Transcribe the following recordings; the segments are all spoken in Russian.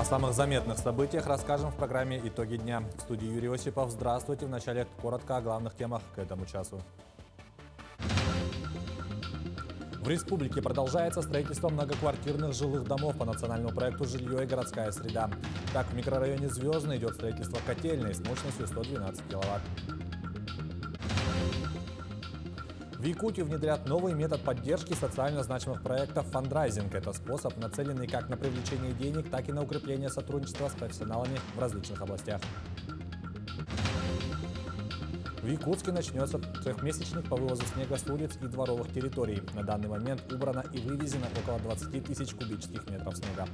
О самых заметных событиях расскажем в программе «Итоги дня». В студии Юрий Осипов. Здравствуйте. Вначале коротко о главных темах к этому часу. В республике продолжается строительство многоквартирных жилых домов по национальному проекту «Жилье и городская среда». Так, в микрорайоне Звездный идет строительство котельной с мощностью 112 киловатт. В Якутии внедрят новый метод поддержки социально значимых проектов фандрайзинг. Это способ, нацеленный как на привлечение денег, так и на укрепление сотрудничества с профессионалами в различных областях. В Якутске начнется трехмесячник по вывозу снега с улиц и дворовых территорий. На данный момент убрано и вывезено около 20 тысяч кубических метров снега.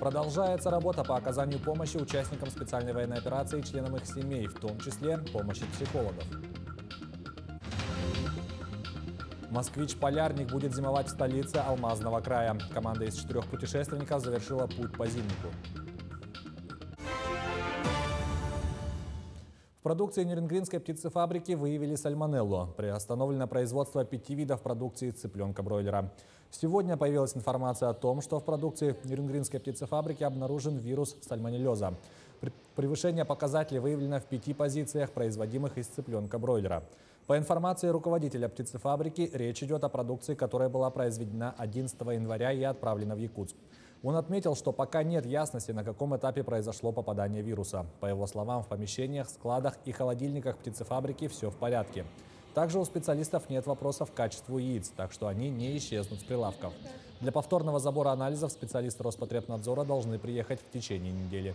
Продолжается работа по оказанию помощи участникам специальной военной операции и членам их семей, в том числе помощи психологов. Москвич-полярник будет зимовать в столице Алмазного края. Команда из четырех путешественников завершила путь по зимнику. В продукции Нюрнбергской птицефабрики выявили сальмонеллу. Приостановлено производство пяти видов продукции цыпленка-бройлера. Сегодня появилась информация о том, что в продукции Нюрнбергской птицефабрики обнаружен вирус сальмонеллеза. Превышение показателей выявлено в пяти позициях, производимых из цыпленка-бройлера. По информации руководителя птицефабрики, речь идет о продукции, которая была произведена 11 января и отправлена в Якутск. Он отметил, что пока нет ясности, на каком этапе произошло попадание вируса. По его словам, в помещениях, складах и холодильниках птицефабрики все в порядке. Также у специалистов нет вопросов к качеству яиц, так что они не исчезнут с прилавков. Для повторного забора анализов специалисты Роспотребнадзора должны приехать в течение недели.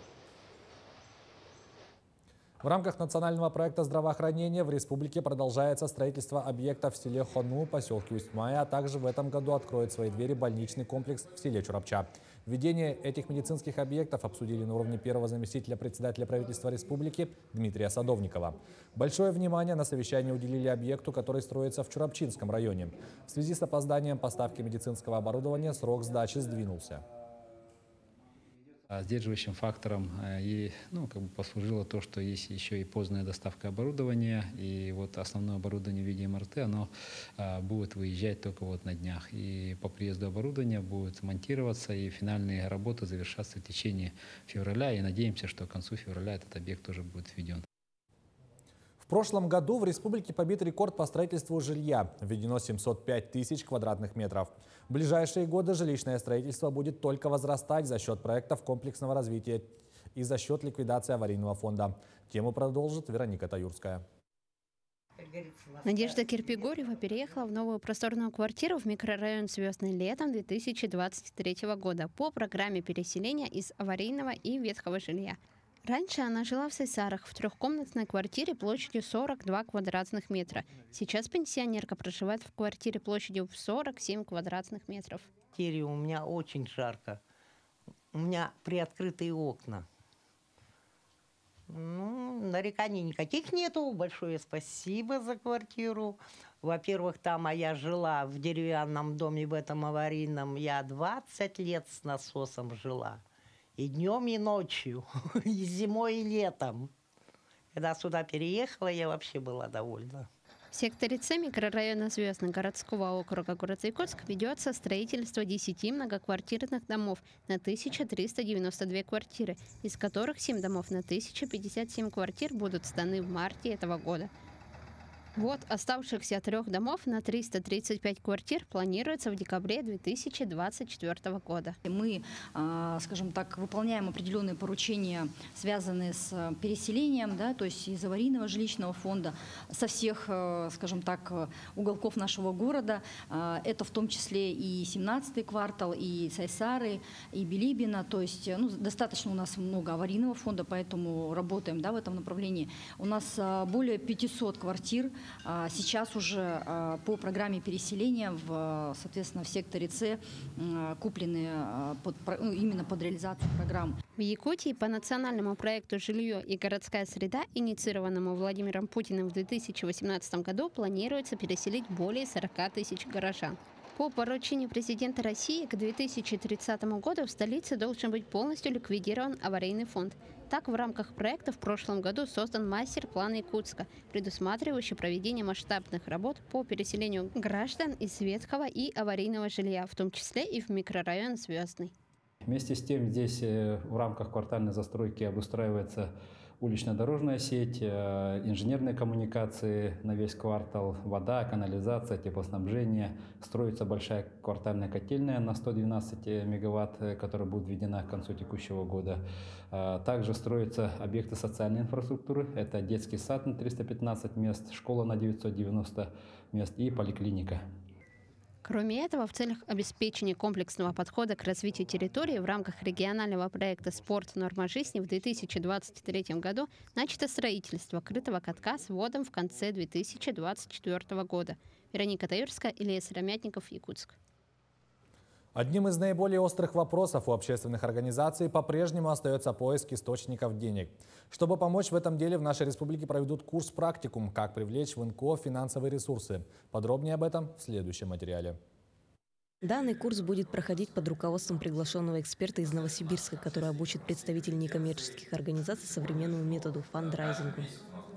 В рамках национального проекта здравоохранения в республике продолжается строительство объектов в селе Хону, поселке Усть-Мая, а также в этом году откроет свои двери больничный комплекс в селе Чурапча. Введение этих медицинских объектов обсудили на уровне первого заместителя председателя правительства республики Дмитрия Садовникова. Большое внимание на совещании уделили объекту, который строится в Чурапчинском районе. В связи с опозданием поставки медицинского оборудования срок сдачи сдвинулся. А сдерживающим фактором э, и, ну, как бы послужило то, что есть еще и поздняя доставка оборудования, и вот основное оборудование в виде МРТ, оно а, будет выезжать только вот на днях. И по приезду оборудования будет монтироваться, и финальные работы завершатся в течение февраля, и надеемся, что к концу февраля этот объект тоже будет введен. В прошлом году в республике побит рекорд по строительству жилья. Введено 705 тысяч квадратных метров. В ближайшие годы жилищное строительство будет только возрастать за счет проектов комплексного развития и за счет ликвидации аварийного фонда. Тему продолжит Вероника Таюрская. Надежда Кирпигорева переехала в новую просторную квартиру в микрорайон Звездный летом 2023 года по программе переселения из аварийного и ветхого жилья. Раньше она жила в Сайсарах в трехкомнатной квартире площадью 42 квадратных метра. Сейчас пенсионерка проживает в квартире площадью в 47 квадратных метров. В квартире у меня очень жарко. У меня приоткрытые окна. Ну, нареканий никаких нету. Большое спасибо за квартиру. Во-первых, там а я жила в деревянном доме в этом аварийном. Я 20 лет с насосом жила. И днем, и ночью, и зимой, и летом. Когда сюда переехала, я вообще была довольна. В секторе С микрорайона Звездный городского округа город Якутск ведется строительство 10 многоквартирных домов на 1392 квартиры, из которых 7 домов на 1057 квартир будут сданы в марте этого года. Вот оставшихся трех домов на 335 квартир планируется в декабре 2024 года. Мы, а, скажем так, выполняем определенные поручения, связанные с переселением, да, то есть из аварийного жилищного фонда со всех, э, скажем так, уголков нашего города. А, это в том числе и 17-й квартал, и Сайсары, и Билибина. То есть ну, достаточно у нас много аварийного фонда, поэтому работаем да, в этом направлении. У нас а, более 500 квартир сейчас уже а, по программе переселения в, соответственно, в секторе С куплены а, под, ну, именно под реализацию программ. В Якутии по национальному проекту «Жилье и городская среда», инициированному Владимиром Путиным в 2018 году, планируется переселить более 40 тысяч горожан. По поручению президента России к 2030 году в столице должен быть полностью ликвидирован аварийный фонд. Так, в рамках проекта в прошлом году создан мастер-план Якутска, предусматривающий проведение масштабных работ по переселению граждан из ветхого и аварийного жилья, в том числе и в микрорайон Звездный. Вместе с тем здесь э, в рамках квартальной застройки обустраивается улично-дорожная сеть, э, инженерные коммуникации на весь квартал, вода, канализация, теплоснабжение. Строится большая квартальная котельная на 112 мегаватт, э, которая будет введена к концу текущего года. Э, также строятся объекты социальной инфраструктуры. Это детский сад на 315 мест, школа на 990 мест и поликлиника. Кроме этого, в целях обеспечения комплексного подхода к развитию территории в рамках регионального проекта «Спорт. Норма жизни» в 2023 году начато строительство крытого катка с вводом в конце 2024 года. Вероника Таюрская, Илья Сыромятников, Якутск. Одним из наиболее острых вопросов у общественных организаций по-прежнему остается поиск источников денег. Чтобы помочь в этом деле, в нашей республике проведут курс «Практикум. Как привлечь в НКО финансовые ресурсы». Подробнее об этом в следующем материале. Данный курс будет проходить под руководством приглашенного эксперта из Новосибирска, который обучит представителей некоммерческих организаций современному методу фандрайзингу.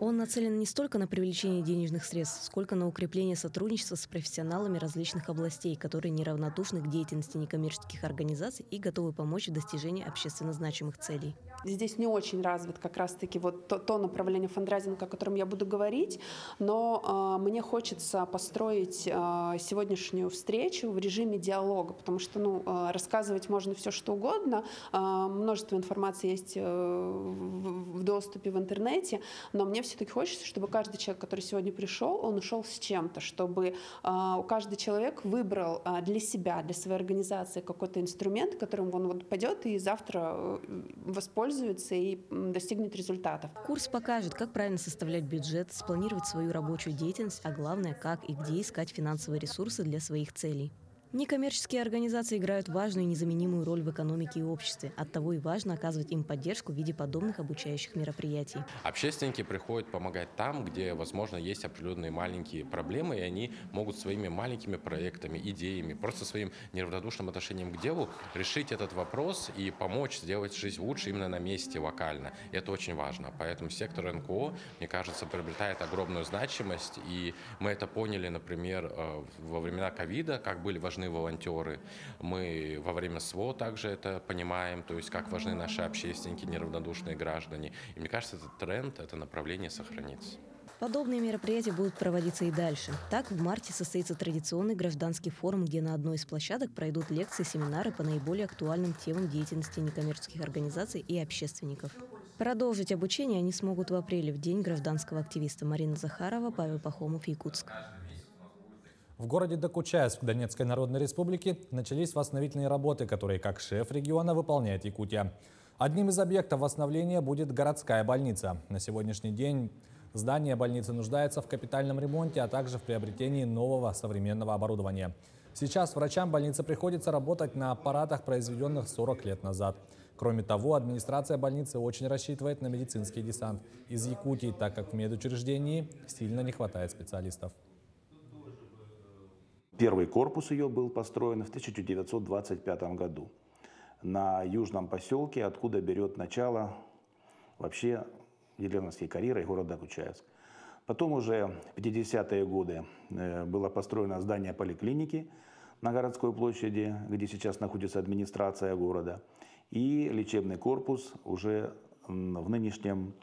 Он нацелен не столько на привлечение денежных средств, сколько на укрепление сотрудничества с профессионалами различных областей, которые неравнодушны к деятельности некоммерческих организаций и готовы помочь в достижении общественно значимых целей. Здесь не очень развит как раз-таки вот то, то направление фандрайзинга, о котором я буду говорить, но э, мне хочется построить э, сегодняшнюю встречу в режиме диалога, потому что ну, э, рассказывать можно все, что угодно, э, множество информации есть э, в, в доступе в интернете, но мне все-таки хочется, чтобы каждый человек, который сегодня пришел, он ушел с чем-то, чтобы э, каждый человек выбрал э, для себя, для своей организации какой-то инструмент, которым он вот пойдет и завтра э, воспользуется и достигнет результатов. Курс покажет, как правильно составлять бюджет, спланировать свою рабочую деятельность, а главное, как и где искать финансовые ресурсы для своих целей. Некоммерческие организации играют важную и незаменимую роль в экономике и обществе. Оттого и важно оказывать им поддержку в виде подобных обучающих мероприятий. Общественники приходят помогать там, где, возможно, есть определенные маленькие проблемы, и они могут своими маленькими проектами, идеями, просто своим неравнодушным отношением к делу решить этот вопрос и помочь сделать жизнь лучше именно на месте, локально. И это очень важно. Поэтому сектор НКО, мне кажется, приобретает огромную значимость, и мы это поняли, например, э, во времена ковида, как были важны важны волонтеры. Мы во время СВО также это понимаем, то есть как важны наши общественники, неравнодушные граждане. И мне кажется, этот тренд, это направление сохранится. Подобные мероприятия будут проводиться и дальше. Так, в марте состоится традиционный гражданский форум, где на одной из площадок пройдут лекции, семинары по наиболее актуальным темам деятельности некоммерческих организаций и общественников. Продолжить обучение они смогут в апреле, в День гражданского активиста. Марина Захарова, Павел Пахомов, Якутск. В городе Докучаевск Донецкой Народной Республики начались восстановительные работы, которые как шеф региона выполняет Якутия. Одним из объектов восстановления будет городская больница. На сегодняшний день здание больницы нуждается в капитальном ремонте, а также в приобретении нового современного оборудования. Сейчас врачам больницы приходится работать на аппаратах, произведенных 40 лет назад. Кроме того, администрация больницы очень рассчитывает на медицинский десант из Якутии, так как в медучреждении сильно не хватает специалистов. Первый корпус ее был построен в 1925 году на южном поселке, откуда берет начало вообще Еленовский карьера и город Докучаевск. Потом уже в 50-е годы э, было построено здание поликлиники на городской площади, где сейчас находится администрация города, и лечебный корпус уже в нынешнем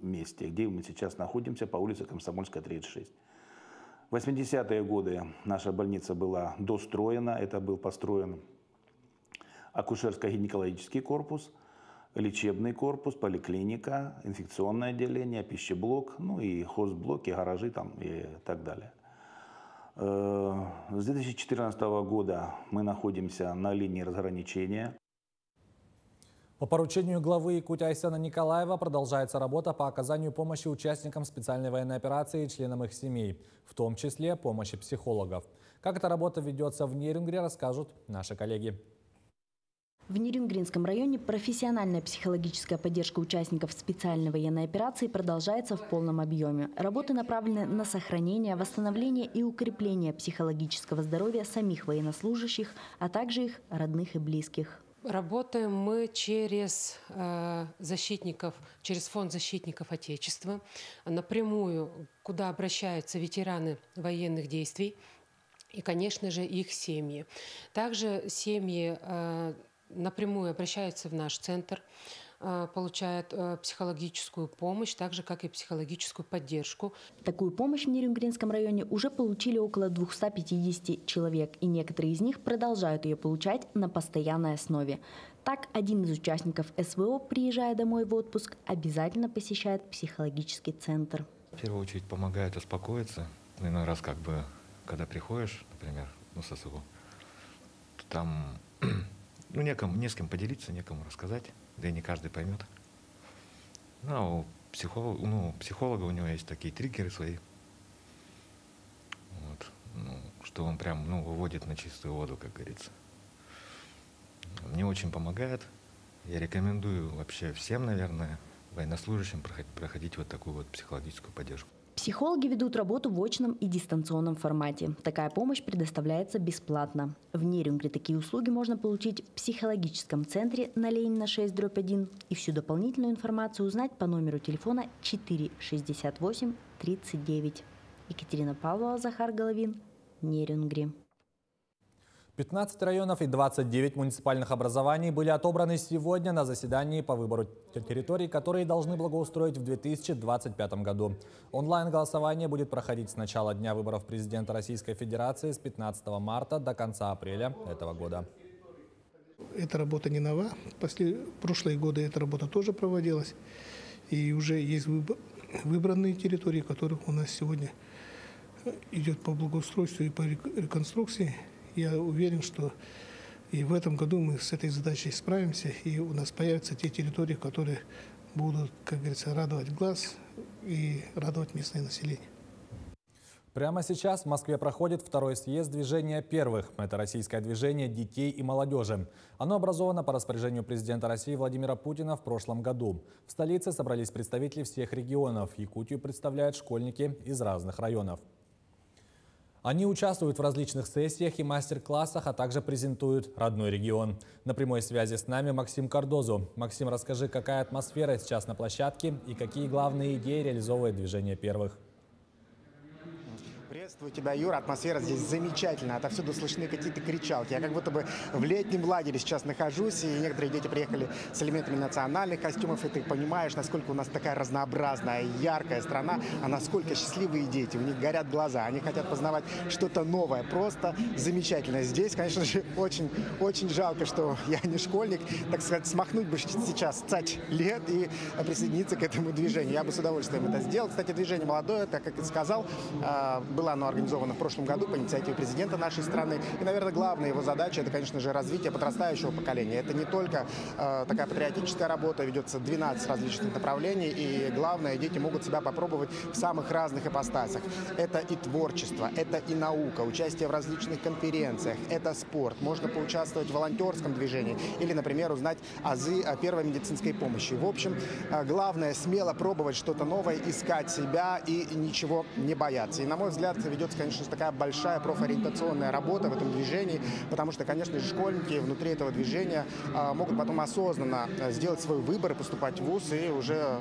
месте, где мы сейчас находимся по улице Комсомольская, 36. В 80-е годы наша больница была достроена. Это был построен акушерско-гинекологический корпус, лечебный корпус, поликлиника, инфекционное отделение, пищеблок, ну и хозблоки, гаражи там и так далее. Э, с 2014 года мы находимся на линии разграничения. По поручению главы Якутии Айсена Николаева продолжается работа по оказанию помощи участникам специальной военной операции и членам их семей, в том числе помощи психологов. Как эта работа ведется в Нерингре, расскажут наши коллеги. В Нерюнгринском районе профессиональная психологическая поддержка участников специальной военной операции продолжается в полном объеме. Работы направлены на сохранение, восстановление и укрепление психологического здоровья самих военнослужащих, а также их родных и близких. Работаем мы через э, защитников, через фонд защитников Отечества, напрямую, куда обращаются ветераны военных действий и, конечно же, их семьи. Также семьи э, напрямую обращаются в наш центр, получают э, психологическую помощь, так же, как и психологическую поддержку. Такую помощь в Нерюнгринском районе уже получили около 250 человек, и некоторые из них продолжают ее получать на постоянной основе. Так, один из участников СВО, приезжая домой в отпуск, обязательно посещает психологический центр. В первую очередь помогает успокоиться. Иной раз, как бы, когда приходишь, например, ну, с СВО, то там ну, некому, не с кем поделиться, некому рассказать, да и не каждый поймет. Ну, а у психолога, ну, психолога у него есть такие триггеры свои, вот, ну, что он прям, ну, выводит на чистую воду, как говорится. Мне очень помогает. Я рекомендую вообще всем, наверное, военнослужащим проходить, проходить вот такую вот психологическую поддержку. Психологи ведут работу в очном и дистанционном формате. Такая помощь предоставляется бесплатно. В Нерюнгре такие услуги можно получить в психологическом центре на Ленина 6 дробь 1 и всю дополнительную информацию узнать по номеру телефона 468 39. Екатерина Павлова, Захар Головин, Нерюнгри. 15 районов и 29 муниципальных образований были отобраны сегодня на заседании по выбору территорий, которые должны благоустроить в 2025 году. Онлайн-голосование будет проходить с начала дня выборов президента Российской Федерации с 15 марта до конца апреля этого года. Эта работа не нова. После прошлые годы эта работа тоже проводилась. И уже есть выбранные территории, которых у нас сегодня идет по благоустройству и по реконструкции. Я уверен, что и в этом году мы с этой задачей справимся, и у нас появятся те территории, которые будут, как говорится, радовать глаз и радовать местное население. Прямо сейчас в Москве проходит второй съезд движения первых. Это российское движение детей и молодежи. Оно образовано по распоряжению президента России Владимира Путина в прошлом году. В столице собрались представители всех регионов. Якутию представляют школьники из разных районов. Они участвуют в различных сессиях и мастер-классах, а также презентуют родной регион. На прямой связи с нами Максим Кардозу. Максим, расскажи, какая атмосфера сейчас на площадке и какие главные идеи реализовывает движение первых? Приветствую тебя, Юра. Атмосфера здесь замечательная. Отовсюду слышны какие-то кричалки. Я как будто бы в летнем лагере сейчас нахожусь, и некоторые дети приехали с элементами национальных костюмов, и ты понимаешь, насколько у нас такая разнообразная, яркая страна, а насколько счастливые дети. У них горят глаза, они хотят познавать что-то новое. Просто замечательно. Здесь, конечно же, очень, очень жалко, что я не школьник. Так сказать, смахнуть бы сейчас цать лет и присоединиться к этому движению. Я бы с удовольствием это сделал. Кстати, движение молодое, так как и сказал, а, было организовано в прошлом году по инициативе президента нашей страны. И, наверное, главная его задача – это, конечно же, развитие подрастающего поколения. Это не только э, такая патриотическая работа, ведется 12 различных направлений, и главное, дети могут себя попробовать в самых разных ипостасях. Это и творчество, это и наука, участие в различных конференциях, это спорт. Можно поучаствовать в волонтерском движении или, например, узнать азы первой медицинской помощи. В общем, э, главное смело пробовать что-то новое, искать себя и ничего не бояться. И, на мой взгляд, ведется, конечно, такая большая профориентационная работа в этом движении, потому что, конечно же, школьники внутри этого движения а, могут потом осознанно а, сделать свой выбор поступать в ВУЗ и уже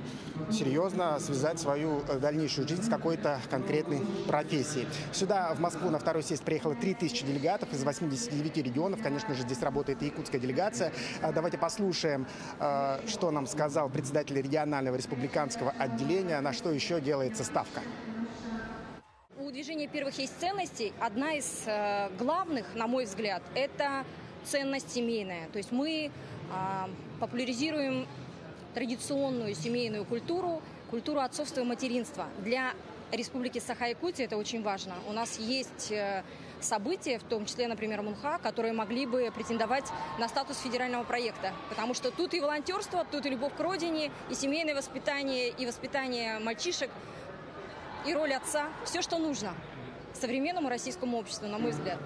серьезно связать свою э, дальнейшую жизнь с какой-то конкретной профессией. Сюда, в Москву, на второй съезд приехало 3000 делегатов из 89 регионов. Конечно же, здесь работает и якутская делегация. А, давайте послушаем, что нам сказал председатель регионального республиканского отделения, на что еще делается ставка у движения первых есть ценности. Одна из э, главных, на мой взгляд, это ценность семейная. То есть мы э, популяризируем традиционную семейную культуру, культуру отцовства и материнства. Для Республики Саха-Якутия это очень важно. У нас есть э, события, в том числе, например, Мунха, которые могли бы претендовать на статус федерального проекта. Потому что тут и волонтерство, тут и любовь к родине, и семейное воспитание, и воспитание мальчишек – и роль отца, все, что нужно современному российскому обществу, на мой взгляд.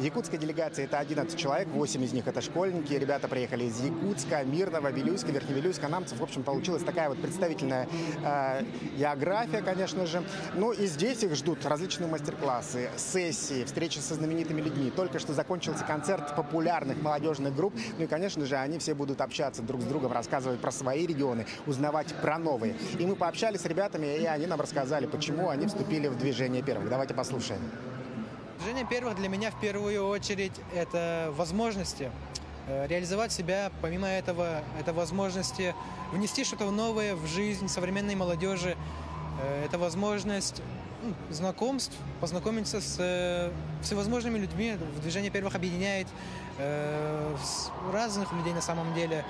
Якутская делегация – это 11 человек, 8 из них – это школьники. Ребята приехали из Якутска, Мирного, Вилюйска, Верхневилюйска, Намцев. В общем, получилась такая вот представительная э, география, конечно же. Ну и здесь их ждут различные мастер-классы, сессии, встречи со знаменитыми людьми. Только что закончился концерт популярных молодежных групп. Ну и, конечно же, они все будут общаться друг с другом, рассказывать про свои регионы, узнавать про новые. И мы пообщались с ребятами, и они нам рассказали, почему они вступили в движение первых. Давайте послушаем. Движение первых для меня в первую очередь это возможности э, реализовать себя. Помимо этого, это возможности внести что-то новое в жизнь современной молодежи. Э, это возможность ну, знакомств, познакомиться с э, всевозможными людьми. Движение первых объединяет разных людей на самом деле.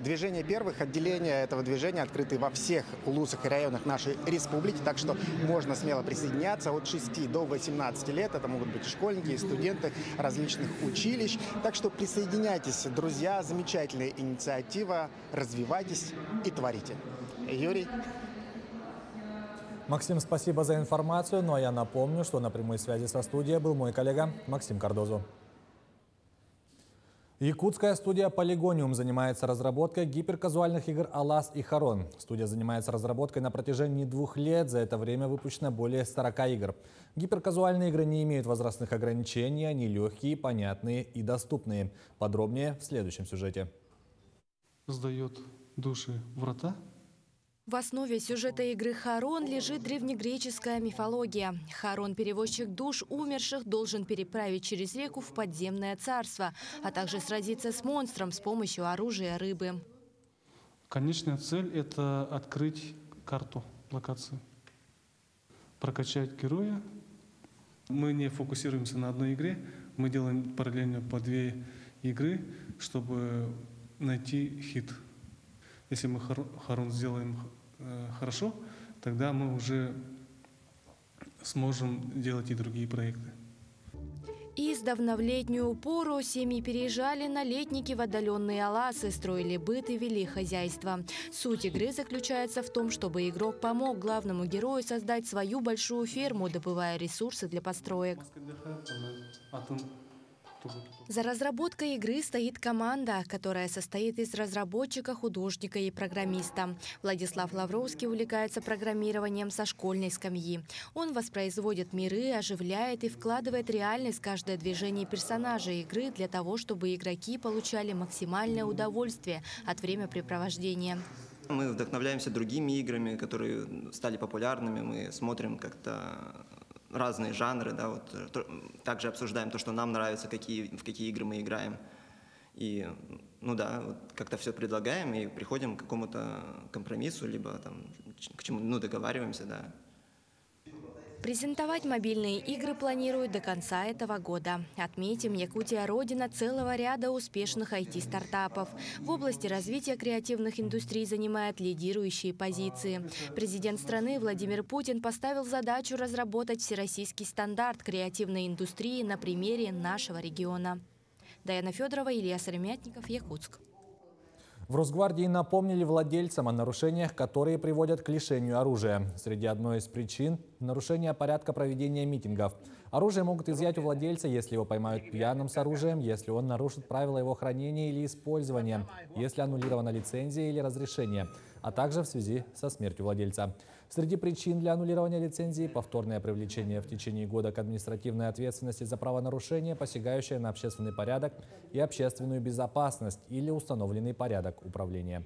Движение первых, отделения этого движения открыты во всех улусах и районах нашей республики, так что можно смело присоединяться от 6 до 18 лет. Это могут быть школьники и студенты различных училищ. Так что присоединяйтесь, друзья, замечательная инициатива, развивайтесь и творите. Юрий. Максим, спасибо за информацию. Ну а я напомню, что на прямой связи со студией был мой коллега Максим Кардозу. Якутская студия «Полигониум» занимается разработкой гиперказуальных игр «Алас» и «Харон». Студия занимается разработкой на протяжении двух лет. За это время выпущено более 40 игр. Гиперказуальные игры не имеют возрастных ограничений, они легкие, понятные и доступные. Подробнее в следующем сюжете. Сдает души врата в основе сюжета игры «Харон» лежит древнегреческая мифология. Харон, перевозчик душ умерших, должен переправить через реку в подземное царство, а также сразиться с монстром с помощью оружия рыбы. Конечная цель – это открыть карту локации, прокачать героя. Мы не фокусируемся на одной игре, мы делаем параллельно по две игры, чтобы найти хит. Если мы Харон сделаем Э, хорошо, тогда мы уже сможем делать и другие проекты. Издавна в летнюю пору семьи переезжали на летники в отдаленные Аласы, строили быт и вели хозяйство. Суть игры заключается в том, чтобы игрок помог главному герою создать свою большую ферму, добывая ресурсы для построек. За разработкой игры стоит команда, которая состоит из разработчика, художника и программиста. Владислав Лавровский увлекается программированием со школьной скамьи. Он воспроизводит миры, оживляет и вкладывает реальность в каждое движение персонажей игры для того, чтобы игроки получали максимальное удовольствие от времяпрепровождения. Мы вдохновляемся другими играми, которые стали популярными. Мы смотрим как-то разные жанры, да, вот э, также обсуждаем то, что нам нравится, какие, в какие игры мы играем. И, ну да, вот как-то все предлагаем и приходим к какому-то компромиссу, либо там к чему, ну, договариваемся, да. Презентовать мобильные игры планируют до конца этого года. Отметим, Якутия – родина целого ряда успешных IT-стартапов. В области развития креативных индустрий занимает лидирующие позиции. Президент страны Владимир Путин поставил задачу разработать всероссийский стандарт креативной индустрии на примере нашего региона. Даяна Федорова, Илья Сыромятников, Якутск. В Росгвардии напомнили владельцам о нарушениях, которые приводят к лишению оружия. Среди одной из причин – нарушение порядка проведения митингов. Оружие могут изъять у владельца, если его поймают пьяным с оружием, если он нарушит правила его хранения или использования, если аннулирована лицензия или разрешение, а также в связи со смертью владельца. Среди причин для аннулирования лицензии – повторное привлечение в течение года к административной ответственности за правонарушение, посягающее на общественный порядок и общественную безопасность или установленный порядок управления.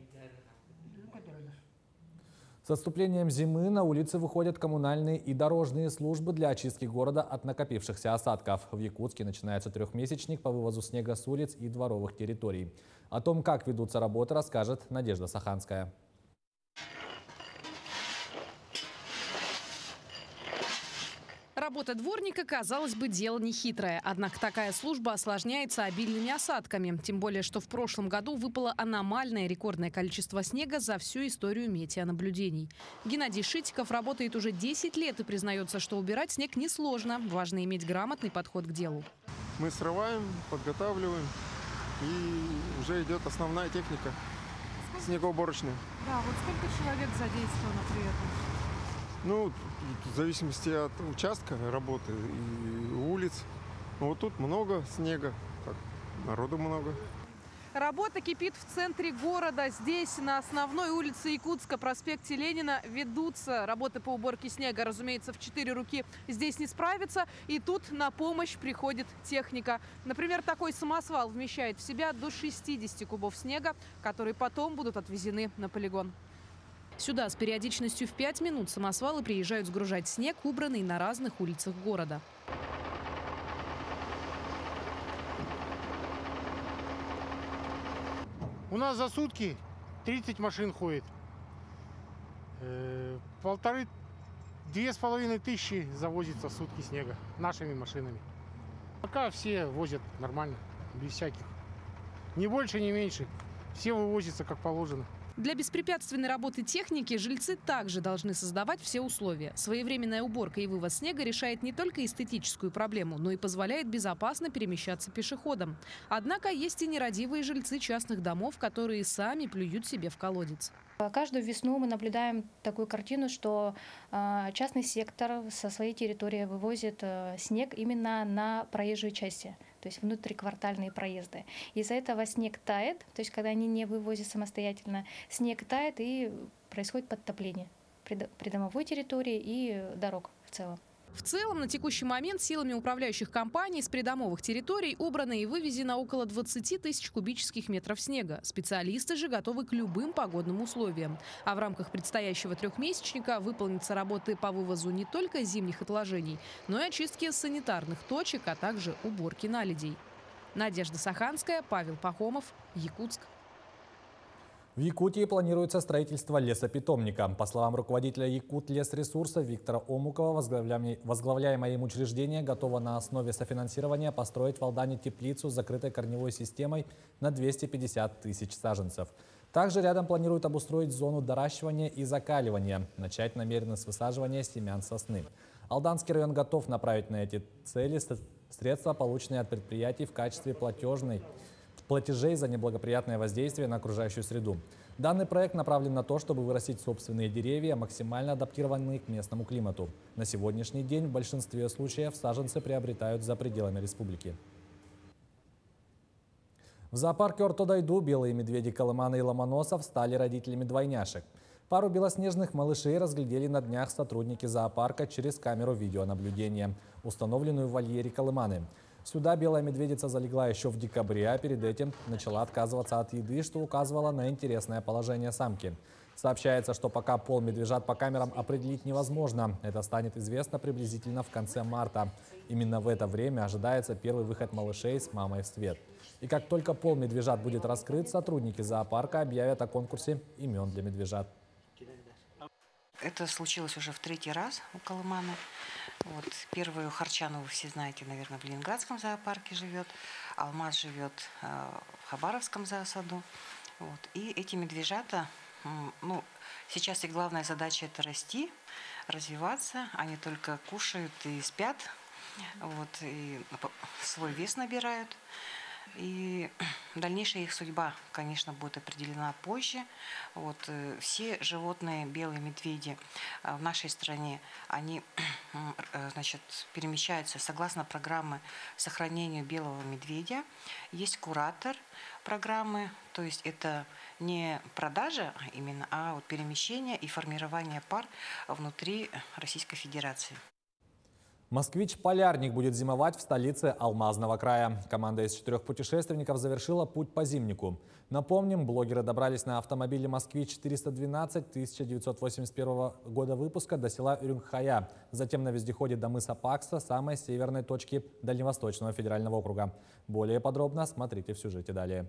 С отступлением зимы на улицы выходят коммунальные и дорожные службы для очистки города от накопившихся осадков. В Якутске начинается трехмесячник по вывозу снега с улиц и дворовых территорий. О том, как ведутся работы, расскажет Надежда Саханская. Работа дворника, казалось бы, дело нехитрое. Однако такая служба осложняется обильными осадками. Тем более, что в прошлом году выпало аномальное рекордное количество снега за всю историю метеонаблюдений. Геннадий Шитиков работает уже 10 лет и признается, что убирать снег несложно. Важно иметь грамотный подход к делу. Мы срываем, подготавливаем, и уже идет основная техника снегоуборочная. Да, вот сколько человек задействовано при этом? Ну, в зависимости от участка работы и улиц. Ну, вот тут много снега, так, народу много. Работа кипит в центре города. Здесь, на основной улице Якутска, проспекте Ленина, ведутся работы по уборке снега. Разумеется, в четыре руки здесь не справиться. И тут на помощь приходит техника. Например, такой самосвал вмещает в себя до 60 кубов снега, которые потом будут отвезены на полигон. Сюда с периодичностью в 5 минут самосвалы приезжают сгружать снег, убранный на разных улицах города. У нас за сутки 30 машин ходит. Э, полторы, две с половиной тысячи завозится в сутки снега нашими машинами. Пока все возят нормально, без всяких. Ни больше, ни меньше. Все вывозятся как положено. Для беспрепятственной работы техники жильцы также должны создавать все условия. Своевременная уборка и вывоз снега решает не только эстетическую проблему, но и позволяет безопасно перемещаться пешеходам. Однако есть и нерадивые жильцы частных домов, которые сами плюют себе в колодец. Каждую весну мы наблюдаем такую картину, что э, частный сектор со своей территории вывозит э, снег именно на проезжие части, то есть внутриквартальные проезды. Из-за этого снег тает, то есть когда они не вывозят самостоятельно, снег тает и происходит подтопление придомовой территории и дорог в целом. В целом, на текущий момент силами управляющих компаний с придомовых территорий убрано и вывезено около 20 тысяч кубических метров снега. Специалисты же готовы к любым погодным условиям. А в рамках предстоящего трехмесячника выполнятся работы по вывозу не только зимних отложений, но и очистки санитарных точек, а также уборки наледей. Надежда Саханская, Павел Пахомов, Якутск. В Якутии планируется строительство лесопитомника. По словам руководителя Якут лесресурса Виктора Омукова, возглавляемое им учреждение готово на основе софинансирования построить в Алдане теплицу с закрытой корневой системой на 250 тысяч саженцев. Также рядом планируют обустроить зону доращивания и закаливания. Начать намерены с высаживания семян сосны. Алданский район готов направить на эти цели средства, полученные от предприятий в качестве платежной платежей за неблагоприятное воздействие на окружающую среду. Данный проект направлен на то, чтобы вырастить собственные деревья, максимально адаптированные к местному климату. На сегодняшний день в большинстве случаев саженцы приобретают за пределами республики. В зоопарке Ортодайду белые медведи Колымана и Ломоносов стали родителями двойняшек. Пару белоснежных малышей разглядели на днях сотрудники зоопарка через камеру видеонаблюдения, установленную в вольере Колыманы. Сюда белая медведица залегла еще в декабре, а перед этим начала отказываться от еды, что указывало на интересное положение самки. Сообщается, что пока пол медвежат по камерам определить невозможно. Это станет известно приблизительно в конце марта. Именно в это время ожидается первый выход малышей с мамой в свет. И как только пол медвежат будет раскрыт, сотрудники зоопарка объявят о конкурсе имен для медвежат. Это случилось уже в третий раз у Колымана. Вот, первую Харчану вы все знаете, наверное, в Ленинградском зоопарке живет. Алмаз живет э, в Хабаровском зоосаду. Вот. И эти медвежата, ну, сейчас их главная задача это расти, развиваться. Они только кушают и спят, вот, и свой вес набирают. И дальнейшая их судьба, конечно, будет определена позже. Вот, э, все животные, белые медведи э, в нашей стране, они э, значит, перемещаются согласно программы сохранения белого медведя. Есть куратор программы, то есть это не продажа именно, а вот перемещение и формирование пар внутри Российской Федерации. Москвич-полярник будет зимовать в столице Алмазного края. Команда из четырех путешественников завершила путь по зимнику. Напомним, блогеры добрались на автомобиле «Москвич-412» 1981 года выпуска до села Урюнгхая. Затем на вездеходе до мыса Пакса, самой северной точки Дальневосточного федерального округа. Более подробно смотрите в сюжете далее.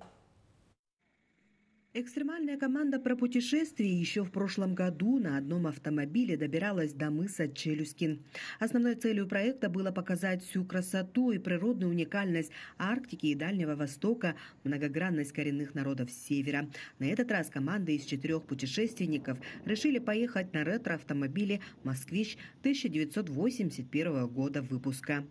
Экстремальная команда про путешествие еще в прошлом году на одном автомобиле добиралась до мыса Челюскин. Основной целью проекта было показать всю красоту и природную уникальность Арктики и Дальнего Востока, многогранность коренных народов Севера. На этот раз команда из четырех путешественников решили поехать на ретро-автомобиле «Москвич» 1981 года выпуска.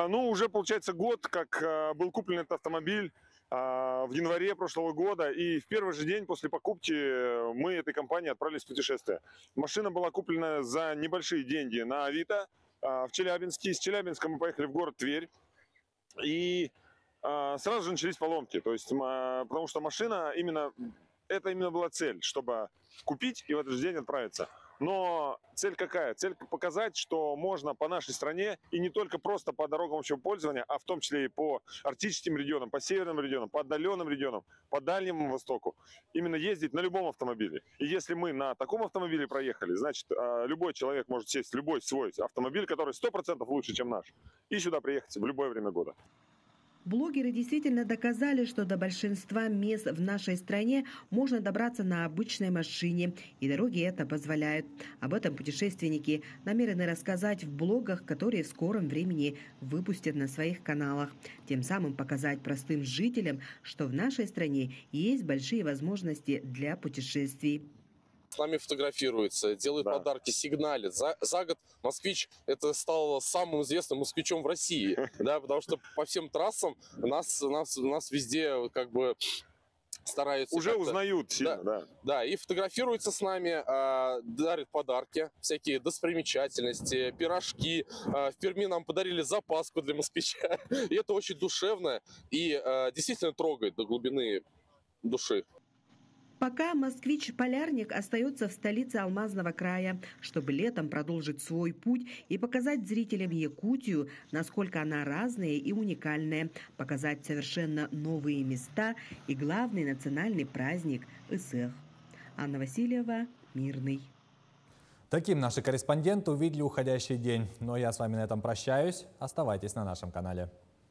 Ну, уже получается год, как э, был куплен этот автомобиль. А, в январе прошлого года. И в первый же день после покупки мы этой компании отправились в путешествие. Машина была куплена за небольшие деньги на Авито а, в Челябинске. Из Челябинска мы поехали в город Тверь. И э, сразу же начались поломки. То есть, э, потому что машина именно, это именно была цель, чтобы купить и в этот же день отправиться. Но цель какая? Цель показать, что можно по нашей стране и не только просто по дорогам общего пользования, а в том числе и по арктическим регионам, по северным регионам, по отдаленным регионам, по Дальнему Востоку, именно ездить на любом автомобиле. И если мы на таком автомобиле проехали, значит, а, любой человек может сесть в любой свой автомобиль, который 100% лучше, чем наш, и сюда приехать в любое время года. Блогеры действительно доказали, что до большинства мест в нашей стране можно добраться на обычной машине, и дороги это позволяют. Об этом путешественники намерены рассказать в блогах, которые в скором времени выпустят на своих каналах. Тем самым показать простым жителям, что в нашей стране есть большие возможности для путешествий с нами фотографируется, делает да. подарки, сигналит. За, за год «Москвич» это стало самым известным москвичом в России, да, потому что по всем трассам нас, нас, нас везде как бы стараются... Уже узнают сильно, да, да. Да, и фотографируются с нами, э, дарят подарки, всякие достопримечательности, пирожки. Э, в Перми нам подарили запаску для москвича. И это очень душевно и э, действительно трогает до глубины души. Пока москвич-полярник остается в столице Алмазного края, чтобы летом продолжить свой путь и показать зрителям Якутию, насколько она разная и уникальная, показать совершенно новые места и главный национальный праздник – Исэх. Анна Васильева, Мирный. Таким наши корреспонденты увидели уходящий день. Но я с вами на этом прощаюсь. Оставайтесь на нашем канале.